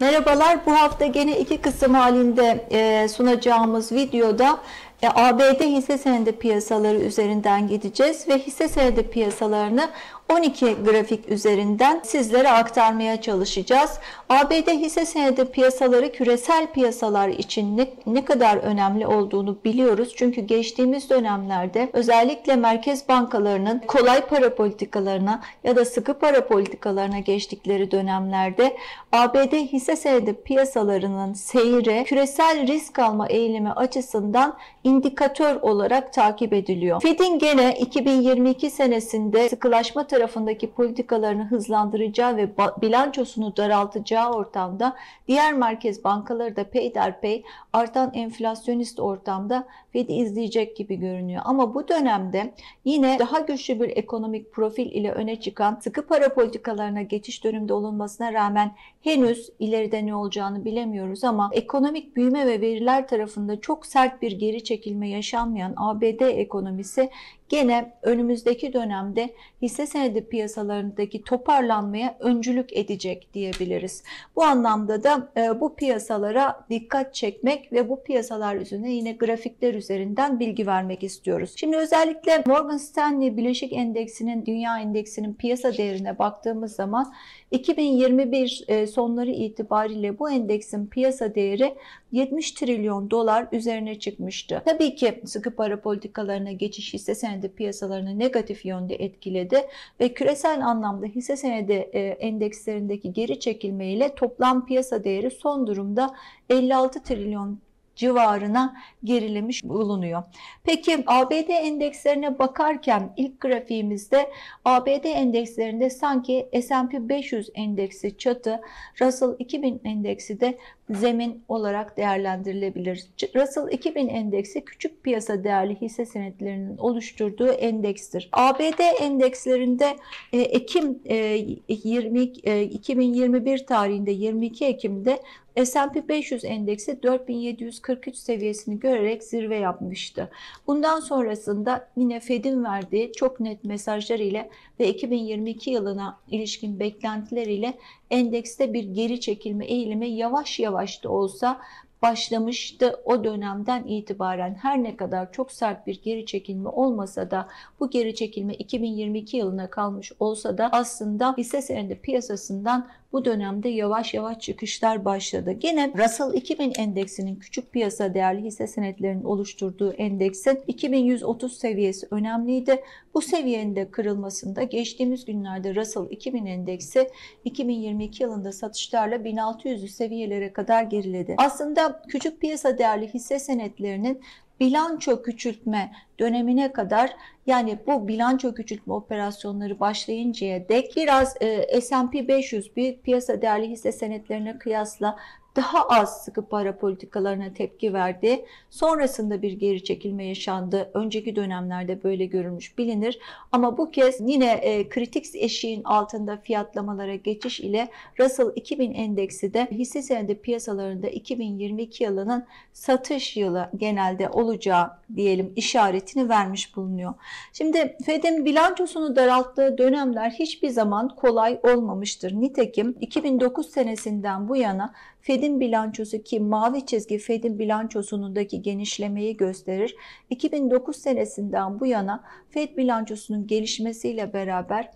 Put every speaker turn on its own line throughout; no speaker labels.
Merhabalar. Bu hafta gene iki kısım halinde e, sunacağımız videoda e, ABD hisse senedi piyasaları üzerinden gideceğiz ve hisse senedi piyasalarını 12 grafik üzerinden sizlere aktarmaya çalışacağız. ABD hisse senedi piyasaları küresel piyasalar için ne, ne kadar önemli olduğunu biliyoruz. Çünkü geçtiğimiz dönemlerde özellikle merkez bankalarının kolay para politikalarına ya da sıkı para politikalarına geçtikleri dönemlerde ABD hisse senedi piyasalarının seyri küresel risk alma eğilimi açısından indikatör olarak takip ediliyor. Fed'in gene 2022 senesinde sıkılaşma tarafındaki politikalarını hızlandıracağı ve bilançosunu daraltacağı ortamda diğer merkez bankaları da peyderpey artan enflasyonist ortamda Fed'i izleyecek gibi görünüyor. Ama bu dönemde yine daha güçlü bir ekonomik profil ile öne çıkan sıkı para politikalarına geçiş döneminde olunmasına rağmen henüz ileride ne olacağını bilemiyoruz ama ekonomik büyüme ve veriler tarafında çok sert bir geri çekilme yaşanmayan ABD ekonomisi gene önümüzdeki dönemde hisse senedi piyasalarındaki toparlanmaya öncülük edecek diyebiliriz. Bu anlamda da e, bu piyasalara dikkat çekmek ve bu piyasalar üzerine yine grafikler üzerinden bilgi vermek istiyoruz. Şimdi özellikle Morgan Stanley Bileşik Endeksinin dünya endeksinin piyasa değerine baktığımız zaman 2021 e, sonları itibariyle bu endeksin piyasa değeri 70 trilyon dolar üzerine çıkmıştı. Tabii ki sıkı para politikalarına geçiş hisse senedi piyasalarını negatif yönde etkiledi ve küresel anlamda hisse senedi e, endekslerindeki geri çekilme ile toplam piyasa değeri son durumda 56 trilyon civarına gerilemiş bulunuyor. Peki ABD endekslerine bakarken ilk grafiğimizde ABD endekslerinde sanki S&P 500 endeksi çatı, Russell 2000 endeksi de zemin olarak değerlendirilebilir. Russell 2000 endeksi küçük piyasa değerli hisse senetlerinin oluşturduğu endekstir. ABD endekslerinde e, Ekim 20 2021 e, tarihinde 22 Ekim'de S&P 500 endeksi 4743 seviyesini görerek zirve yapmıştı. Bundan sonrasında yine Fed'in verdiği çok net mesajlar ile ve 2022 yılına ilişkin beklentiler ile endekste bir geri çekilme eğilimi yavaş yavaş da olsa başlamıştı o dönemden itibaren. Her ne kadar çok sert bir geri çekilme olmasa da bu geri çekilme 2022 yılına kalmış olsa da aslında hisse senedi piyasasından bu dönemde yavaş yavaş çıkışlar başladı. Gene Russell 2000 endeksinin küçük piyasa değerli hisse senetlerinin oluşturduğu endeksin 2130 seviyesi önemliydi. Bu seviyenin de kırılmasında geçtiğimiz günlerde Russell 2000 endeksi 2022 yılında satışlarla 1600 seviyelere kadar geriledi. Aslında küçük piyasa değerli hisse senetlerinin bilanço küçültme dönemine kadar yani bu bilanço küçültme operasyonları başlayıncaya dek biraz e, S&P 500 bir piyasa değerli hisse senetlerine kıyasla daha az sıkı para politikalarına tepki verdi. Sonrasında bir geri çekilme yaşandı. Önceki dönemlerde böyle görülmüş bilinir. Ama bu kez yine e, kritik eşiğin altında fiyatlamalara geçiş ile Russell 2000 endeksi de hisse senedi piyasalarında 2022 yılının satış yılı genelde olacağı diyelim işaretini vermiş bulunuyor. Şimdi Fed'in bilançosunu daralttığı dönemler hiçbir zaman kolay olmamıştır. Nitekim 2009 senesinden bu yana Fed'in bilançosu ki mavi çizgi Fed'in bilançosundaki genişlemeyi gösterir. 2009 senesinden bu yana Fed bilançosunun gelişmesiyle beraber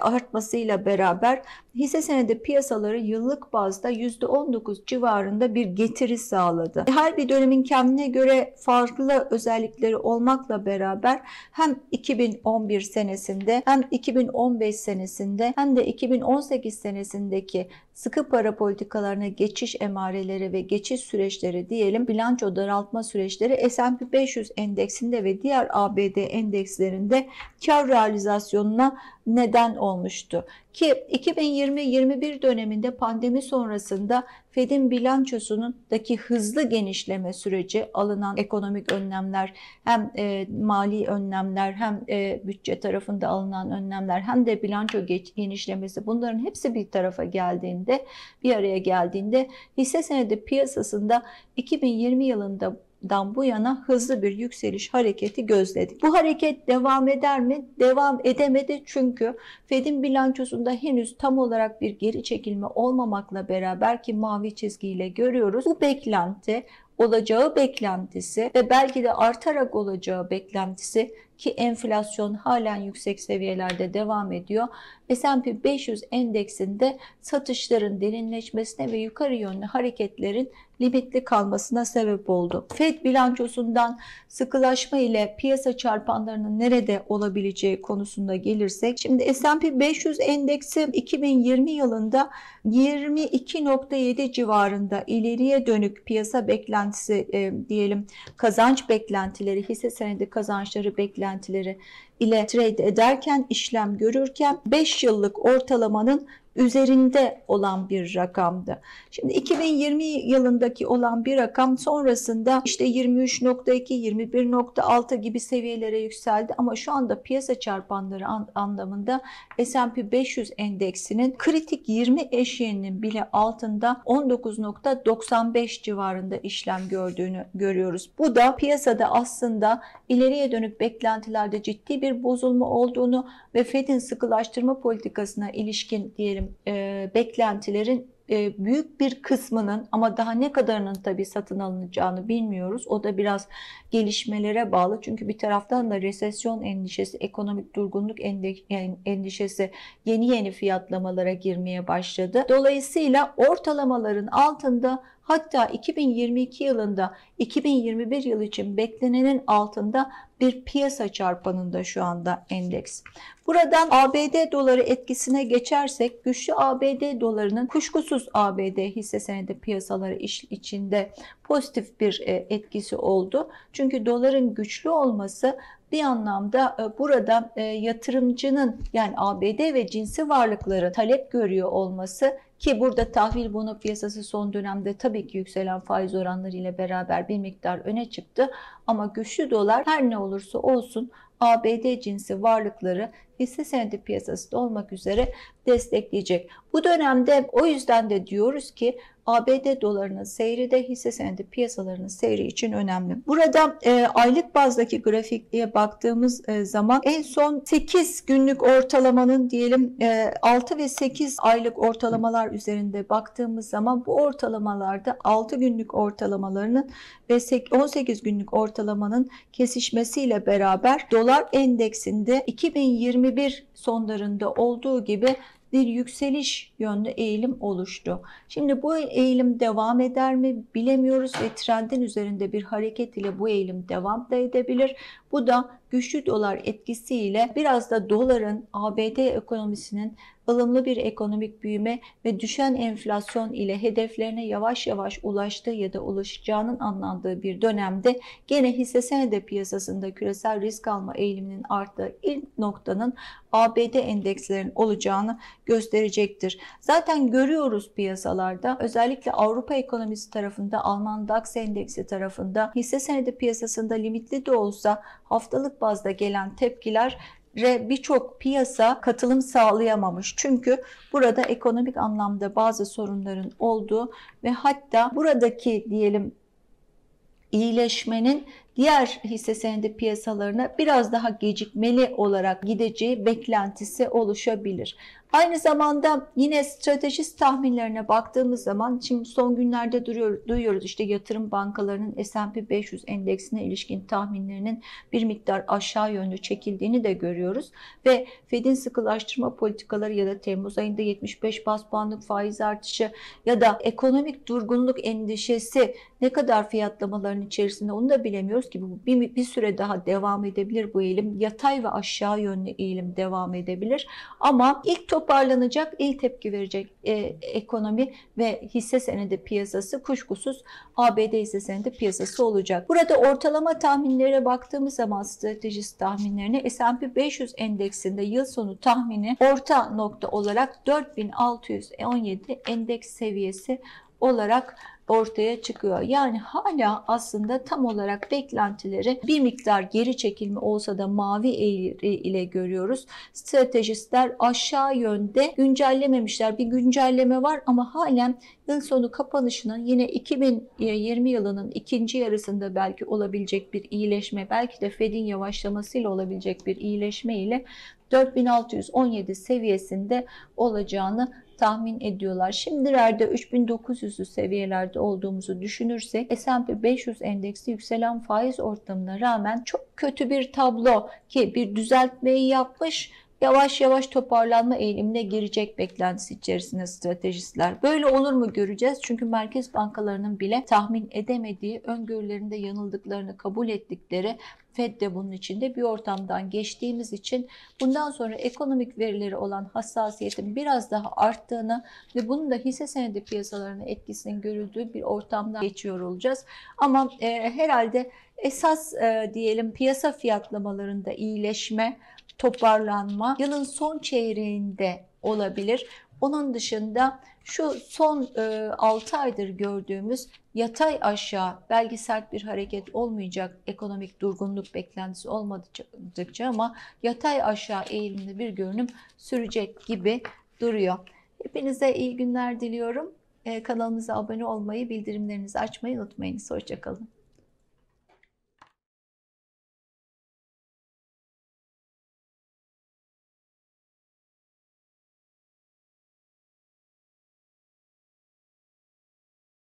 artmasıyla beraber hisse senedi piyasaları yıllık bazda %19 civarında bir getiri sağladı. Her bir dönemin kendine göre farklı özellikleri olmakla beraber hem 2011 senesinde hem 2015 senesinde hem de 2018 senesindeki sıkı para politikalarına geçiş emareleri ve geçiş süreçleri diyelim bilanço daraltma süreçleri S&P 500 endeksinde ve diğer ABD endekslerinde kar realizasyonuna neden olmuştu. Ki 2020-21 döneminde pandemi sonrasında Fed'in bilançosundaki hızlı genişleme süreci alınan ekonomik önlemler hem e, mali önlemler hem e, bütçe tarafında alınan önlemler hem de bilanço genişlemesi bunların hepsi bir tarafa geldiğinde bir araya geldiğinde hisse senedi piyasasında 2020 yılında dan bu yana hızlı bir yükseliş hareketi gözledik. Bu hareket devam eder mi? Devam edemedi çünkü Fed'in bilançosunda henüz tam olarak bir geri çekilme olmamakla beraber ki mavi çizgiyle görüyoruz. Bu beklenti olacağı beklentisi ve belki de artarak olacağı beklentisi ki enflasyon halen yüksek seviyelerde devam ediyor. S&P 500 endeksinde satışların derinleşmesine ve yukarı yönlü hareketlerin limitli kalmasına sebep oldu. Fed bilançosundan sıkılaşma ile piyasa çarpanlarının nerede olabileceği konusunda gelirsek, şimdi S&P 500 endeksi 2020 yılında 22.7 civarında ileriye dönük piyasa beklentisi e, diyelim kazanç beklentileri, hisse senedi kazançları beklentileri beklentileri ile trade ederken, işlem görürken 5 yıllık ortalamanın üzerinde olan bir rakamdı. Şimdi 2020 yılındaki olan bir rakam sonrasında işte 23.2, 21.6 gibi seviyelere yükseldi ama şu anda piyasa çarpanları anlamında S&P 500 endeksinin kritik 20 eşiğinin bile altında 19.95 civarında işlem gördüğünü görüyoruz. Bu da piyasada aslında ileriye dönük beklentilerde ciddi bir bozulma olduğunu ve Fed'in sıkılaştırma politikasına ilişkin diyelim e, beklentilerin e, büyük bir kısmının ama daha ne kadarının tabii satın alınacağını bilmiyoruz. O da biraz gelişmelere bağlı. Çünkü bir taraftan da resesyon endişesi, ekonomik durgunluk endişesi yeni yeni fiyatlamalara girmeye başladı. Dolayısıyla ortalamaların altında hatta 2022 yılında 2021 yıl için beklenenin altında bir piyasa çarpanında şu anda endeks. Buradan ABD doları etkisine geçersek güçlü ABD dolarının kuşkusuz ABD hisse senedi piyasaları iş içinde pozitif bir e, etkisi oldu. Çünkü doların güçlü olması bir anlamda e, burada e, yatırımcının yani ABD ve cinsi varlıkları talep görüyor olması ki burada tahvil bono piyasası son dönemde tabii ki yükselen faiz oranları ile beraber bir miktar öne çıktı. Ama güçlü dolar her ne olursa olsun ABD cinsi varlıkları hisse senedi piyasasında olmak üzere destekleyecek. Bu dönemde o yüzden de diyoruz ki ABD dolarının seyri de hisse senedi piyasalarının seyri için önemli. Burada e, aylık bazdaki grafikliğe baktığımız e, zaman en son 8 günlük ortalamanın diyelim e, 6 ve 8 aylık ortalamalar üzerinde baktığımız zaman bu ortalamalarda 6 günlük ortalamalarının ve 18 günlük ortalamanın kesişmesiyle beraber dolar endeksinde 2021 sonlarında olduğu gibi bir yükseliş yönlü eğilim oluştu. Şimdi bu eğilim devam eder mi bilemiyoruz ve trendin üzerinde bir hareket ile bu eğilim devam da edebilir. Bu da güçlü dolar etkisiyle biraz da doların ABD ekonomisinin ılımlı bir ekonomik büyüme ve düşen enflasyon ile hedeflerine yavaş yavaş ulaştığı ya da ulaşacağının anlandığı bir dönemde gene hisse senedi piyasasında küresel risk alma eğiliminin arttığı ilk noktanın ABD endekslerin olacağını gösterecektir. Zaten görüyoruz piyasalarda özellikle Avrupa ekonomisi tarafında Alman DAX endeksi tarafında hisse senedi piyasasında limitli de olsa haftalık bazda gelen tepkiler birçok piyasa katılım sağlayamamış. Çünkü burada ekonomik anlamda bazı sorunların olduğu ve hatta buradaki diyelim iyileşmenin diğer hisse senedi piyasalarına biraz daha gecikmeli olarak gideceği beklentisi oluşabilir. Aynı zamanda yine stratejist tahminlerine baktığımız zaman şimdi son günlerde duruyor, duyuyoruz işte yatırım bankalarının S&P 500 endeksine ilişkin tahminlerinin bir miktar aşağı yönlü çekildiğini de görüyoruz. Ve Fed'in sıkılaştırma politikaları ya da Temmuz ayında 75 bas puanlık faiz artışı ya da ekonomik durgunluk endişesi ne kadar fiyatlamaların içerisinde onu da bilemiyoruz ki bu bir, bir süre daha devam edebilir bu eğilim. Yatay ve aşağı yönlü eğilim devam edebilir. Ama ilk toparlanacak, ilk tepki verecek e, ekonomi ve hisse senedi piyasası kuşkusuz ABD hisse senedi piyasası olacak. Burada ortalama tahminlere baktığımız zaman stratejist tahminlerine S&P 500 endeksinde yıl sonu tahmini orta nokta olarak 4617 endeks seviyesi olarak ortaya çıkıyor. Yani hala aslında tam olarak beklentileri bir miktar geri çekilme olsa da mavi eğri ile görüyoruz. Stratejistler aşağı yönde güncellememişler. Bir güncelleme var ama halen yıl sonu kapanışının yine 2020 yılının ikinci yarısında belki olabilecek bir iyileşme, belki de Fed'in yavaşlamasıyla olabilecek bir iyileşme ile 4617 seviyesinde olacağını tahmin ediyorlar. Şimdilerde 3900'lü seviyelerde olduğumuzu düşünürsek S&P 500 endeksi yükselen faiz ortamına rağmen çok kötü bir tablo ki bir düzeltmeyi yapmış yavaş yavaş toparlanma eğilimine girecek beklentisi içerisinde stratejistler. Böyle olur mu göreceğiz. Çünkü merkez bankalarının bile tahmin edemediği, öngörülerinde yanıldıklarını kabul ettikleri Fed de bunun içinde bir ortamdan geçtiğimiz için bundan sonra ekonomik verileri olan hassasiyetin biraz daha arttığını ve bunun da hisse senedi piyasalarına etkisinin görüldüğü bir ortamdan geçiyor olacağız. Ama e, herhalde esas e, diyelim piyasa fiyatlamalarında iyileşme, toparlanma yılın son çeyreğinde olabilir. Onun dışında şu son e, 6 aydır gördüğümüz yatay aşağı belki sert bir hareket olmayacak ekonomik durgunluk beklentisi olmadıkça ama yatay aşağı eğilimli bir görünüm sürecek gibi duruyor. Hepinize iyi günler diliyorum. E, kanalımıza abone olmayı, bildirimlerinizi açmayı unutmayınız. Hoşçakalın.